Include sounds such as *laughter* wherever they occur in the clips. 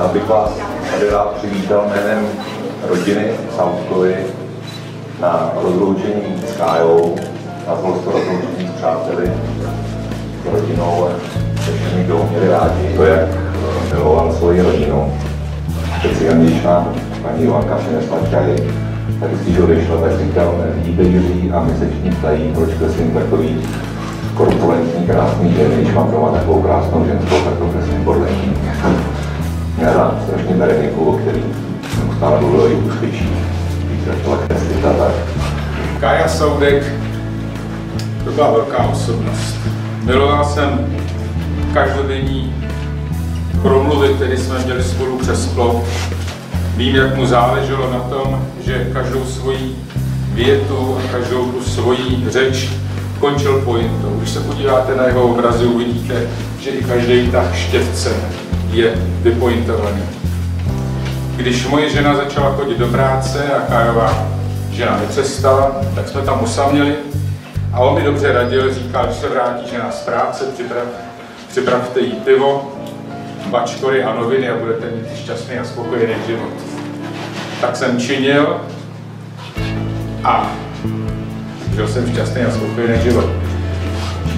Já bych vás tady rád přivítal jménem rodiny Sautkovi na rozloučení s Kájou, na to rozloučení s přáteli, s rodinou a se všemi, kdo měli rádi to, jak miloval svoji rodinu. Si když nám paní Ivanka přinesla čaj, tak když odešla, tak říkal, vidíte Jiří a my se všichni ptají, proč kreslím takový korpulentní, krásný ženy, když mám doma takovou krásnou ženskou, tak to kreslím podle ní. Já strašně bere někoho, který neustále mluvil i uslyší, když začala kreslit a tak. Kája Soudek, to byla velká osobnost. Miloval jsem každodenní promluvy, které jsme měli spolu přes plot. Vím, jak mu záleželo na tom, že každou svoji větu a každou tu svoji řeč končil pointou. Když se podíváte na jeho obrazy, uvidíte, že i každý tak štětce je vypointovaný. Když moje žena začala chodit do práce a Kájová žena nepřestala, tak jsme tam osaměli a on mi dobře radil, říkal, že se vrátí žena z práce, připrav, připravte jí pivo, bačkory a noviny a budete mít šťastný a spokojený život. Tak jsem činil a žil jsem šťastný a spokojený život.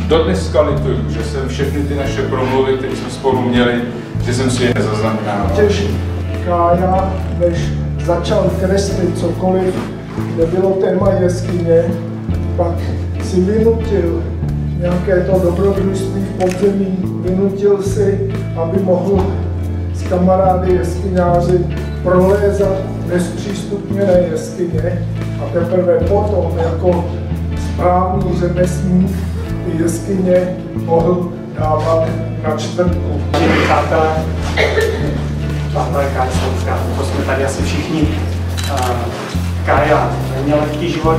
Dodneska lituju, že jsem všechny ty naše promluvy, které jsme spolu měli, že jsem si je nezaznamenal. Těž Kája, než začal kreslit cokoliv, nebylo téma jeskyně, pak si vynutil nějaké to dobrodružství v podzemí, vynutil si, aby mohl s kamarády jeskyňáři prolézat nezpřístupněné jeskyně a teprve potom jako správný řemeslník ty jeskyně mohl dávat na čtvrtku. Přátelé, Tohle je Kája Slovská, to jsme tady asi všichni. Kája neměl lehký život,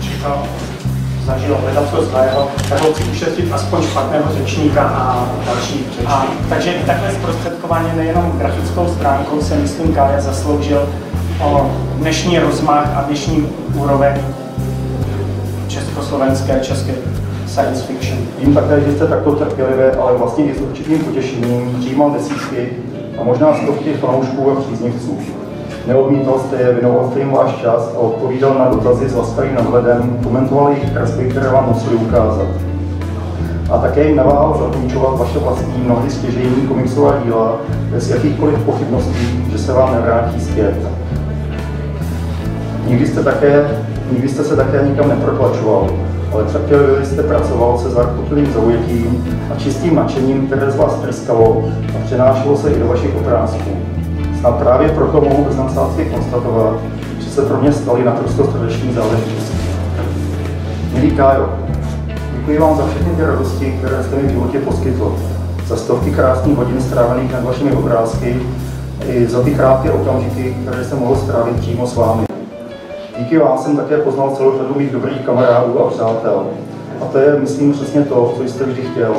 čekal, zažil hledat co zlého, ho chci ušetřit aspoň špatného řečníka a další. A, takže i takhle zprostředkovaně nejenom grafickou stránkou se myslím Kája zasloužil o dnešní rozmach a dnešní úroveň československé, české science fiction. Vím také, že jste takto trpělivě, ale vlastně i s určitým potěšením přijímal desítky a možná stovky fanoušků a příznivců. Neodmítal jste je, věnoval jste jim váš čas a odpovídal na dotazy s laskavým nadhledem, komentoval jejich kresby, které vám museli ukázat. A také jim neváhal zapůjčovat vaše vlastní mnohdy stěžejní komiksová díla bez jakýchkoliv pochybností, že se vám nevrátí zpět. Nikdy jste, také, nikdy jste se také nikam neprotlačoval, ale trpělivě jste pracoval se zarputlým zaujetím a čistým nadšením, které z vás treskalo a přenášelo se i do vašich obrázků. Snad právě proto mohu bez nadsázky konstatovat, že se pro mě staly naprosto srdeční záležitosti. Milý Kájo, děkuji vám za všechny ty radosti, které jste mi v životě poskytl, za stovky krásných hodin strávených nad vašimi obrázky i za ty krátké okamžiky, které jsem mohl strávit přímo s vámi. Díky vám jsem také poznal celou řadu mých dobrých kamarádů a přátel. A to je, myslím, přesně to, co jste vždy chtěl.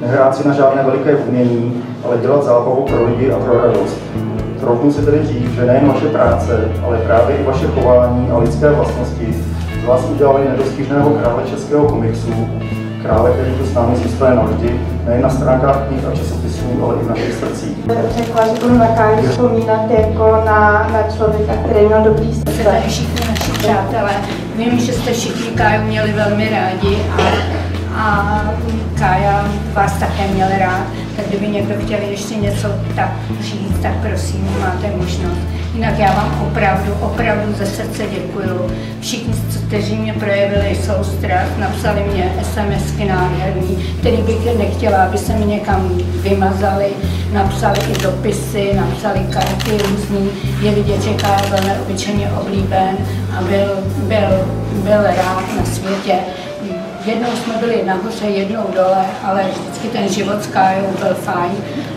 Nehrát si na žádné veliké umění, ale dělat zábavu pro lidi a pro radost. Troufnu si tedy říct, že nejen vaše práce, ale právě i vaše chování a lidské vlastnosti z vás udělali nedostižného krále českého komiksu, krále, který tu s námi zůstane navždy, nejen na stránkách knih a časopisů, ale i v našich srdcích. Řekla, že budu na Káju vzpomínat jako na, na člověka, který měl dobrý srdce. Všichni naši přátelé. Vím, že jste všichni Káju měli velmi rádi a, a Kája vás také měl rád. Tak kdyby někdo chtěl ještě něco tak říct, tak prosím, máte možnost. Jinak já vám opravdu, opravdu ze srdce děkuju. Všichni, kteří mě projevili soustrast, napsali mě SMSky nádherný, který bych nechtěla, aby se mi někam vymazali, napsali i dopisy, napsali karty různý. Je vidět, že Kája byl neobyčejně oblíben a byl, byl, byl rád na světě. Jednou jsme byli nahoře, jednou dole, ale vždycky ten život s Kájou byl fajn.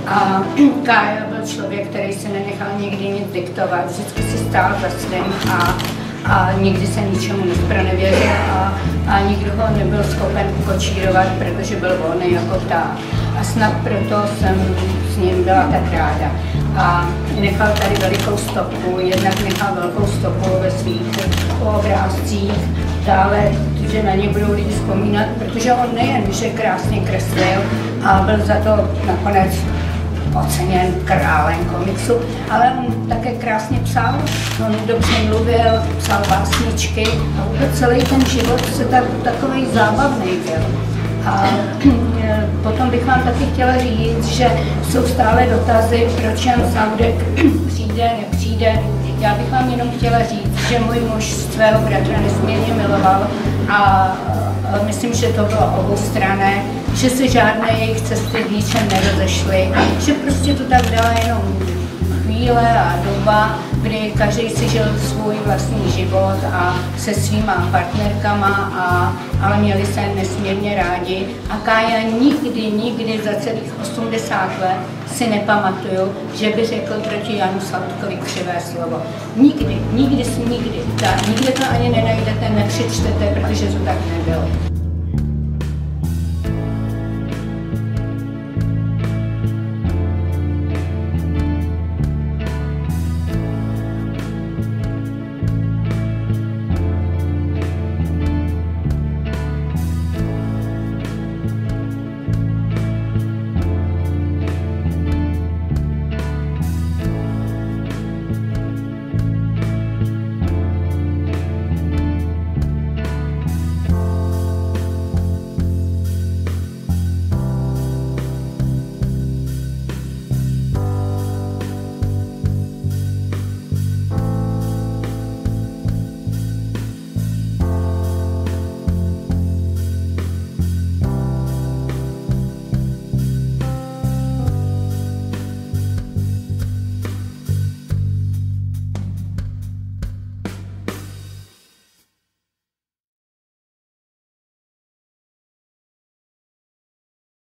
A *clears throat* Kája byl člověk, který se nenechal nikdy nic diktovat, vždycky si stál za svým a, a nikdy se ničemu nespronevěřil a, a nikdo ho nebyl schopen ukočírovat, protože byl volný jako pták. A snad proto jsem s ním byla tak ráda. A nechal tady velikou stopu, jednak nechal velkou stopu ve svých obrázcích, dále, že na ně budou lidi vzpomínat, protože on nejen, že krásně kreslil a byl za to nakonec oceněn králem komiksu, ale on také krásně psal, on dobře mluvil, psal básničky a vůbec celý ten život se tak, takový zábavný byl. A potom bych vám taky chtěla říct, že jsou stále dotazy, proč Jan Saudek *clears throat* přijde, nepřijde. Já bych vám jenom chtěla říct, že můj muž svého bratra nesmírně miloval a myslím, že to bylo oboustranné, že se žádné jejich cesty ničem nerozešly, že prostě to tak byla jenom chvíle a doba, kdy každý si žil svůj vlastní život a se svýma partnerkama, a, ale měli se nesmírně rádi. A Kája nikdy, nikdy za celých 80 let si nepamatuju, že by řekl proti Janu Sautkovi křivé slovo. Nikdy, nikdy nikdy. Ta, nikdy to ani nenajdete, nepřečtete, protože to tak nebylo.